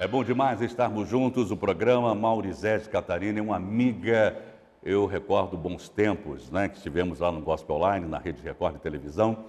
É bom demais estarmos juntos. O programa Maurizete Catarina é uma amiga. Eu recordo bons tempos, né? Que estivemos lá no Gospel Online, na Rede Record de Televisão.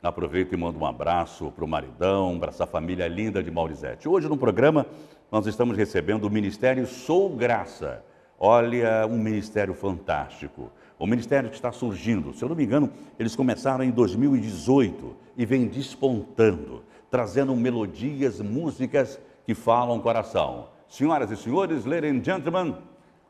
Aproveito e mando um abraço para o maridão, para essa família linda de Maurizete. Hoje no programa nós estamos recebendo o Ministério Sou Graça. Olha, um ministério fantástico. O ministério que está surgindo, se eu não me engano, eles começaram em 2018 e vem despontando, trazendo melodias, músicas que falam o coração. Senhoras e senhores, ladies and gentlemen,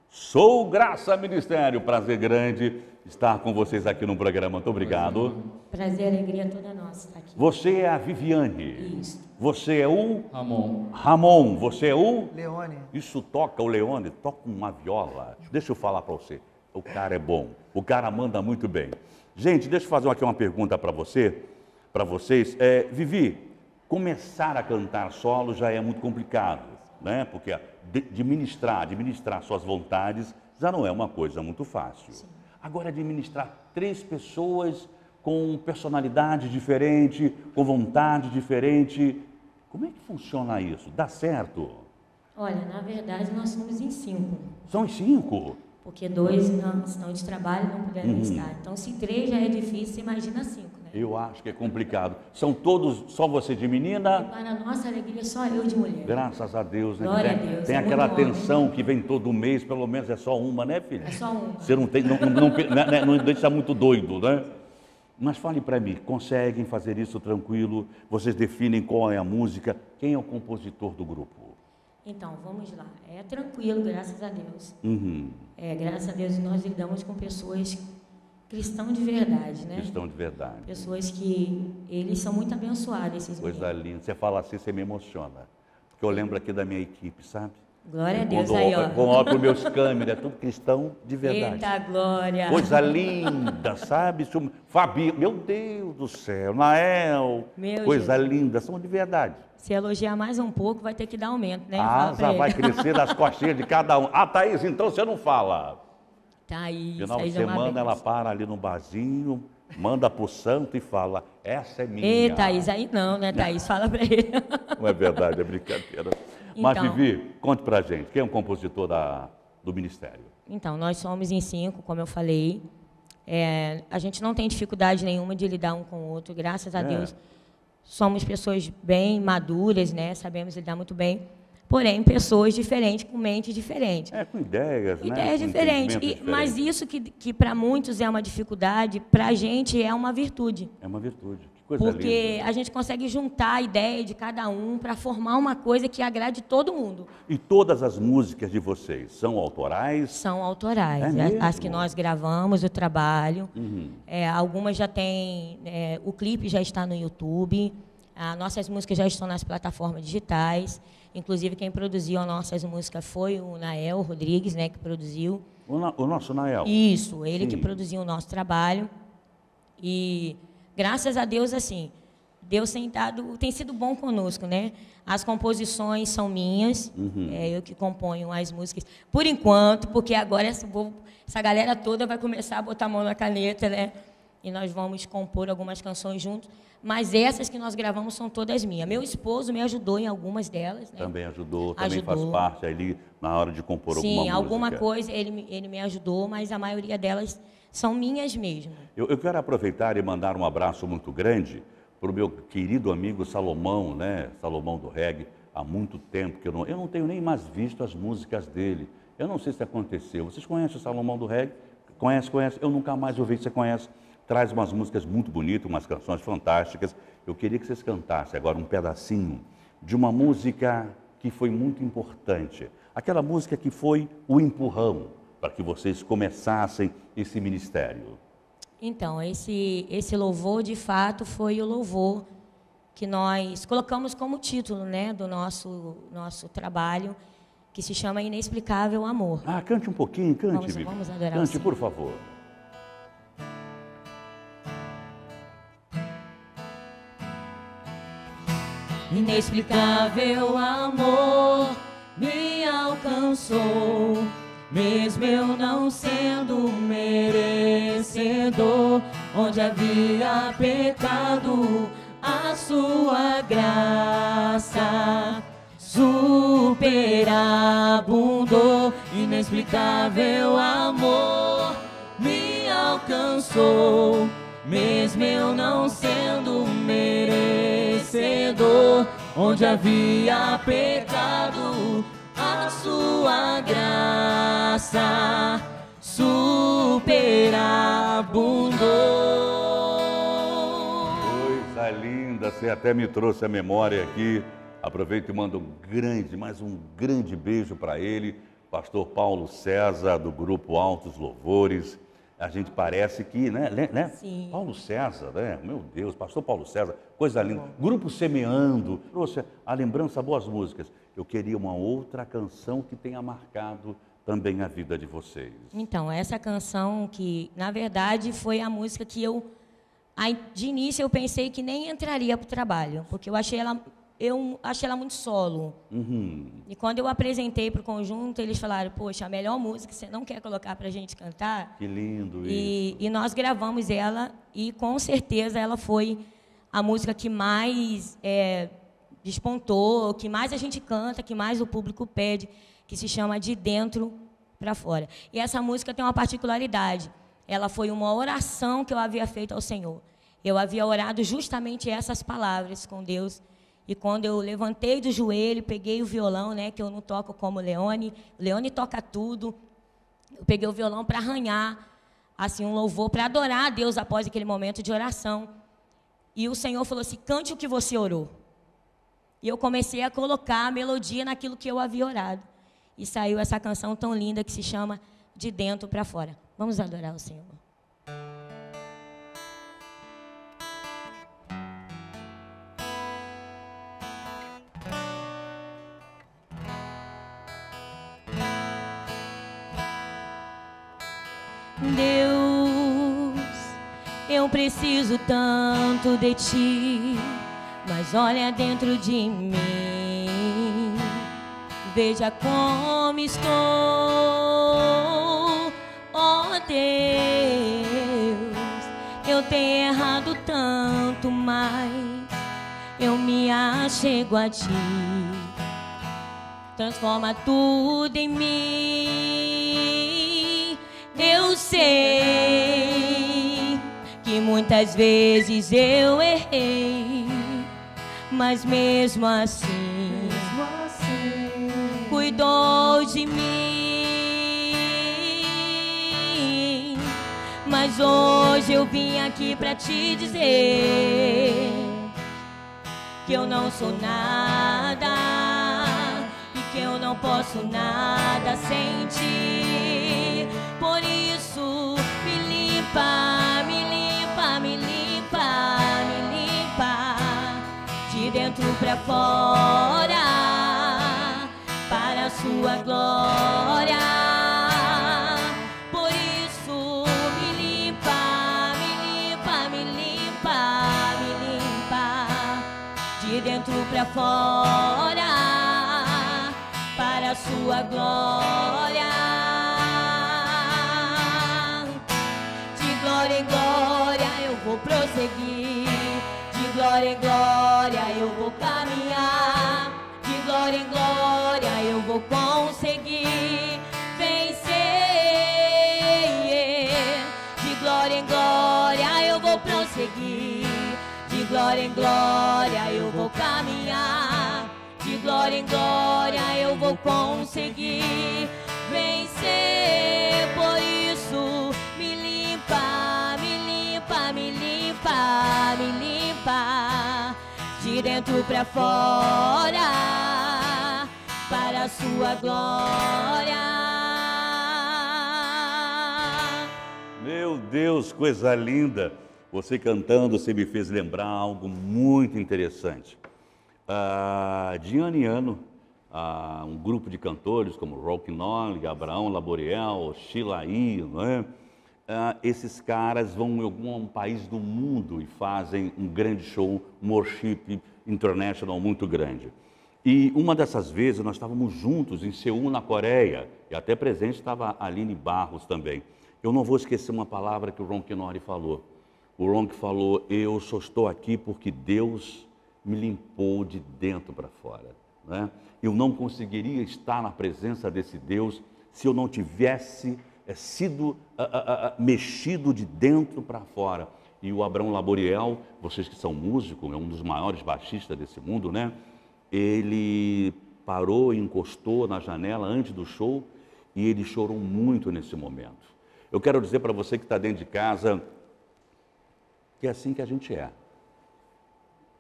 sou Graça Ministério. Prazer grande estar com vocês aqui no programa. Muito obrigado. Prazer, alegria toda nossa estar aqui. Você é a Viviane. Isso. Você é o Ramon. Ramon. Você é o Leone. Isso toca o Leone, toca uma viola. Deixa eu falar para você. O cara é bom. O cara manda muito bem. Gente, deixa eu fazer aqui uma pergunta para você, para vocês. É, Vivi, começar a cantar solo já é muito complicado, né? Porque administrar, administrar suas vontades já não é uma coisa muito fácil. Agora administrar três pessoas com personalidade diferente, com vontade diferente, como é que funciona isso? Dá certo? Olha, na verdade nós somos em cinco, São os cinco. porque dois não estão de trabalho não puderam Uhum. estar. Então, se três já é difícil, imagina cinco? Eu acho que é complicado. São todos, só você de E menina? para nossa alegria, só eu de mulher. Graças a Deus, né? Glória tem a Deus, tem é aquela homem. atenção que vem todo mês, pelo menos é só uma, né, filha? É só um. Você não tem, não, não, não, não deixa muito doido, né? Mas fale para mim, conseguem fazer isso tranquilo? Vocês definem qual é a música? Quem é o compositor do grupo? Então, vamos lá. É tranquilo, graças a Deus. Uhum. É, graças a Deus nós lidamos com pessoas cristãos de verdade, né? Cristão de verdade. Pessoas que eles são muito abençoados, esses Coisa meninos. linda. Você fala assim, você me emociona. Porque eu lembro aqui da minha equipe, sabe? Glória a Deus aí, ó. Olho para meus câmeras, é tudo cristão de verdade. Eita glória! Coisa linda, sabe? Isso- Fabi, meu Deus do céu, Nael, Meu coisa Jesus. linda, são de verdade. Se elogiar mais um pouco, vai ter que dar aumento, né? A Fala pra asa vai crescer das costinhas de cada um. Ah, Thaís, então você não fala. Isso, Final de semana ela para ali no barzinho, manda pro santo e fala, essa é minha. Ei, Thaís, aí não, né, Thaís? Fala pra ele. Não é verdade, é brincadeira. Mas, Então. Vivi, conte pra gente, quem é o compositor da, do ministério? Então, nós somos em cinco, como eu falei. É, a gente não tem dificuldade nenhuma de lidar um com o outro, graças a É. Deus. Somos pessoas bem maduras, né? Sabemos lidar muito bem. Porém, pessoas diferentes, com mente diferente. É, com ideias, né? Ideias diferentes. Mas isso que, que para muitos é uma dificuldade, para a gente é uma virtude. É uma virtude. Que coisa Porque linda. a gente consegue juntar a ideia de cada um para formar uma coisa que agrade todo mundo. E todas as músicas de vocês são autorais? São autorais. É? As que nós gravamos, o trabalho. Uhum. É, algumas já tem. é, o clipe já está no YouTube. As nossas músicas já estão nas plataformas digitais. Inclusive, quem produziu as nossas músicas foi o Nael Rodrigues, né, que produziu. O, na- o nosso Nael. Isso, ele que Sim. produziu o nosso trabalho. E graças a Deus, assim, Deus tem, dado, tem sido bom conosco, né? As composições são minhas, Uhum. é eu que componho as músicas, por enquanto, porque agora essa, essa galera toda vai começar a botar a mão na caneta, né? E nós vamos compor algumas canções juntos. Mas essas que nós gravamos são todas minhas. Meu esposo me ajudou em algumas delas, né? Também ajudou, também faz parte ali na hora de compor alguma Sim, alguma música. coisa ele, me- ele me ajudou, mas a maioria delas são minhas mesmo. Eu, eu quero aproveitar e mandar um abraço muito grande para o meu querido amigo Salomão, né? Salomão do Reggae. Há muito tempo que eu não, eu não tenho nem mais visto as músicas dele. Eu não sei se aconteceu. Vocês conhecem o Salomão do Reggae? Conhece, conhece? Eu nunca mais ouvi. Você conhece? Traz umas músicas muito bonitas, umas canções fantásticas. Eu queria que vocês cantassem agora um pedacinho de uma música que foi muito importante. Aquela música que foi o empurrão para que vocês começassem esse ministério. Então, esse, esse louvor, de fato, foi o louvor que nós colocamos como título né, do nosso, nosso trabalho, que se chama Inexplicável Amor. Ah, cante um pouquinho, cante, Vamos- vamos adorar Cante, por favor. Inexplicável amor me alcançou, mesmo eu não sendo merecedor, onde havia pecado, a sua graça, Superabundou, inexplicável amor me alcançou, mesmo eu não sendo merecedor, onde havia pecado, a sua graça superabundou. Coisa linda, você até me trouxe a memória aqui. Aproveito e mando um grande, mais um grande beijo para ele, pastor Paulo César, do grupo Altos Louvores. A gente parece que, né? né? Sim. Paulo César, né? Meu Deus, pastor Paulo César, coisa linda. Grupo Semeando, trouxe a lembrança, boas músicas. Eu queria uma outra canção que tenha marcado também a vida de vocês. Então, essa canção que, na verdade, foi a música que eu, de início, eu pensei que nem entraria para o trabalho, porque eu achei ela, eu achei ela muito solo. Uhum. E quando eu apresentei para o conjunto, eles falaram: Poxa, a melhor música você não quer colocar para a gente cantar? Que lindo isso. E, e nós gravamos ela e com certeza ela foi a música que mais é, despontou, que mais a gente canta, que mais o público pede, que se chama De Dentro para Fora. E essa música tem uma particularidade. Ela foi uma oração que eu havia feito ao Senhor. Eu havia orado justamente essas palavras com Deus. E quando eu levantei do joelho, peguei o violão, né, que eu não toco como Leone, Leone toca tudo. Eu peguei o violão para arranhar assim um louvor para adorar a Deus após aquele momento de oração. E o Senhor falou assim: "Cante o que você orou". E eu comecei a colocar a melodia naquilo que eu havia orado. E saiu essa canção tão linda que se chama De Dentro para Fora. Vamos adorar o Senhor. Deus, eu preciso tanto de ti, mas olha dentro de mim. Veja como estou, ó Deus. Eu tenho errado tanto, mas eu me achego a ti. Transforma tudo em mim. Sei que muitas vezes eu errei, mas mesmo assim cuidou de mim. Mas hoje eu vim aqui pra te dizer que eu não sou nada e que eu não posso nada sem ti. Por isso, me limpa, me limpa, me limpa, me limpa de dentro pra fora para a sua glória. Por isso, me limpa, me limpa, me limpa, me limpa de dentro pra fora para a sua glória. Vou prosseguir. De glória em glória eu vou caminhar. De glória em glória eu vou conseguir vencer. De glória em glória eu vou prosseguir. De glória em glória eu vou caminhar. De glória em glória eu vou conseguir vencer. Por isso, De dentro pra fora, para a sua glória. Meu Deus, coisa linda! Você cantando, você me fez lembrar algo muito interessante. Ah, Diane Ano, ah, um grupo de cantores como Rock Nolly, Abraão Laboriel, Chilaí, não é? Ah, esses caras vão em algum país do mundo e fazem um grande show, um worship international muito grande. E uma dessas vezes nós estávamos juntos em Seul, na Coreia, e até presente estava a Aline Barros também. Eu não vou esquecer uma palavra que o Ron Kinori falou. O Ron que falou: Eu só estou aqui porque Deus me limpou de dentro para fora. Né? Eu não conseguiria estar na presença desse Deus se eu não tivesse é, sido a, a, a, mexido de dentro para fora. E o Abraão Laboriel, vocês que são músicos, é um dos maiores baixistas desse mundo, né? Ele parou e encostou na janela antes do show e ele chorou muito nesse momento. Eu quero dizer para você que está dentro de casa que é assim que a gente é.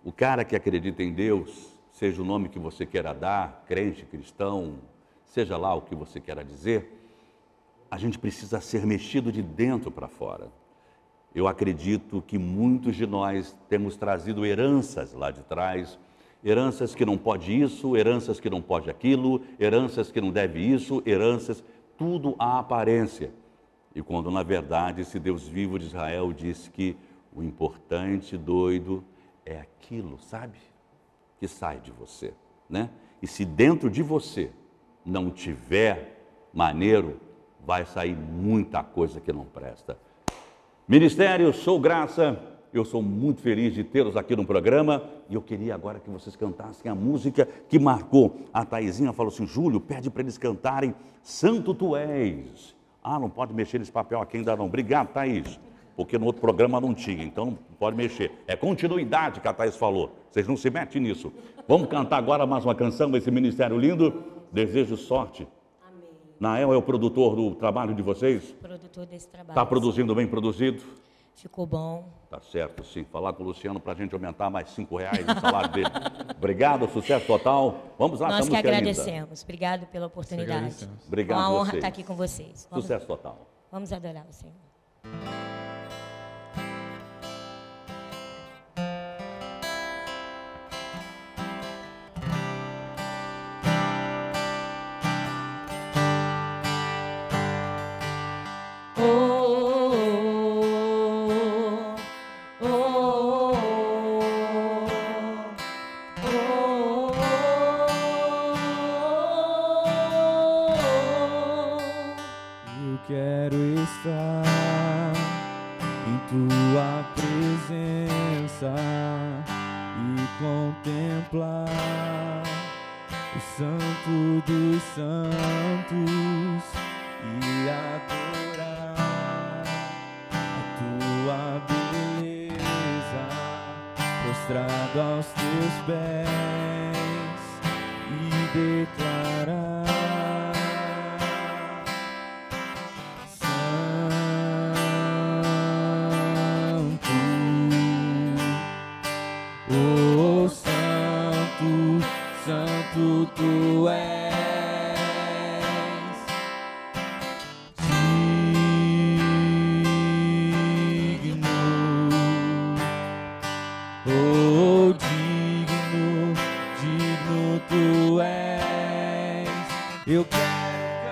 O cara que acredita em Deus, seja o nome que você queira dar, crente, cristão, seja lá o que você queira dizer, a gente precisa ser mexido de dentro para fora. Eu acredito que muitos de nós temos trazido heranças lá de trás, heranças que não pode isso, heranças que não pode aquilo, heranças que não deve isso, heranças, tudo à aparência. E quando na verdade esse Deus vivo de Israel disse que o importante, doido, é aquilo, sabe? Que sai de você, né? E se dentro de você não tiver maneiro, vai sair muita coisa que não presta. Ministério Sou Graça, eu sou muito feliz de tê-los aqui no programa e eu queria agora que vocês cantassem a música que marcou. A Taizinha falou assim: Júlio, pede para eles cantarem Santo Tu És. Ah, não pode mexer nesse papel aqui ainda não. Obrigado, Thaís. Porque no outro programa não tinha, então não pode mexer. É continuidade que a Thaís falou. Vocês não se metem nisso. Vamos cantar agora mais uma canção, esse ministério lindo. Desejo sorte. Nael é o produtor do trabalho de vocês? Produtor desse trabalho. Está produzindo bem produzido? Ficou bom. Tá certo, sim. Falar com o Luciano para a gente aumentar mais cinco reais no salário dele. Obrigado, sucesso total. Vamos lá, Nós que agradecemos. Obrigado pela oportunidade. Obrigado. É uma honra estar aqui com vocês. Vamos, sucesso total. Vamos adorar o Senhor. em tua presença e contemplar o Santo dos Santos e adorar a tua beleza prostrado aos teus pés e declarar Eu quero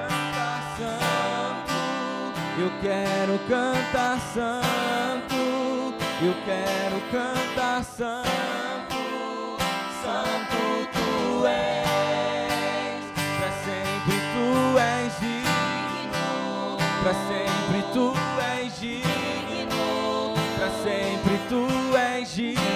cantar santo, eu quero cantar santo, eu quero cantar santo, santo tu és, para sempre tu és digno, para sempre tu és digno, para sempre tu és digno.